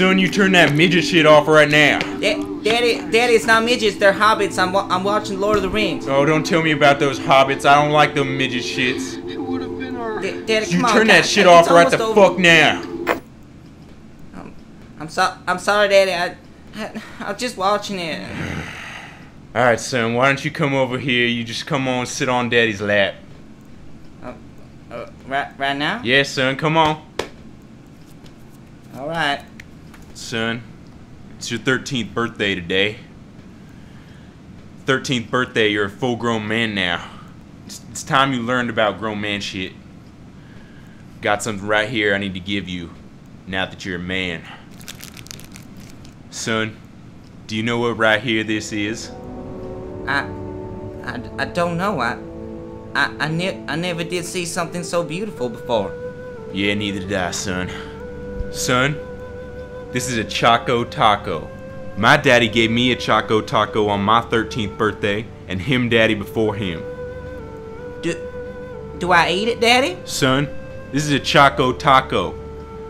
Son, you turn that midget shit off right now. Da- Daddy, Daddy, it's not midgets. They're hobbits. I'm, wa- I'm watching Lord of the Rings. Oh, don't tell me about those hobbits. I don't like them midget shits. It would have been our. Daddy, You come on. turn that shit off right the over. fuck now. I'm so I'm sorry, Daddy. I, I I'm just watching it. Alright, son, why don't you come over here? You just come on, sit on daddy's lap. Uh, right right now. Yeah, son, come on. All right. Son, it's your 13th birthday today. 13th birthday, you're a full grown man now. It's, it's time you learned about grown man shit. Got something right here I need to give you now that you're a man. Son, do you know what right here this is? I I, I don't know. I I I, ne- I never did see something so beautiful before. Yeah, neither did I, son. Son, this is a Choco Taco. My daddy gave me a Choco Taco on my 13th birthday, and him daddy before him. Do do I eat it, Daddy? Son, this is a Choco Taco.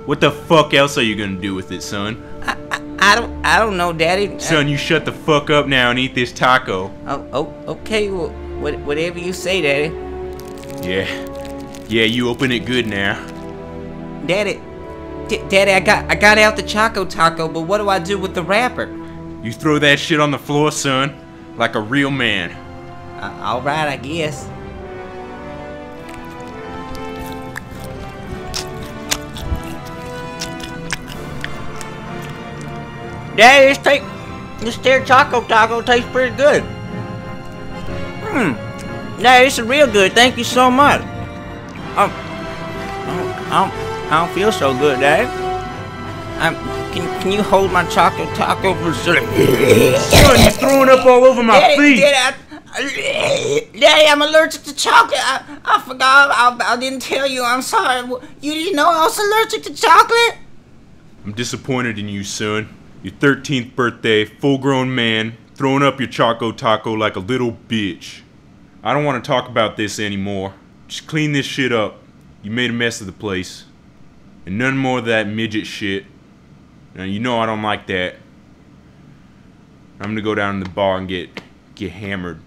What the fuck else are you gonna do with it, son? I I, I don't I don't know, Daddy. Son, you shut the fuck up now and eat this taco. Oh, oh okay. Well, what, whatever you say, Daddy. Yeah. Yeah, you open it good now. Daddy, Daddy, I got I got out the Choco Taco, but what do I do with the wrapper? You throw that shit on the floor, son, like a real man. Uh, all right, I guess. Daddy, this take this there Choco Taco tastes pretty good. Hmm. Daddy, this is real good. Thank you so much. Um, I don't, I don't, feel so good, Daddy. Um, can, can you hold my Choco Taco for a second? Son, you're throwing up all over my Daddy, feet. Daddy, I, Daddy, I'm allergic to chocolate. I, I forgot. I, I didn't tell you. I'm sorry. You didn't know I was allergic to chocolate? I'm disappointed in you, son. Your 13th birthday, full grown man, throwing up your Choco Taco like a little bitch. I don't want to talk about this anymore. Just clean this shit up. You made a mess of the place. And none more of that midget shit. Now, you know I don't like that. I'm gonna go down to the bar and get get hammered.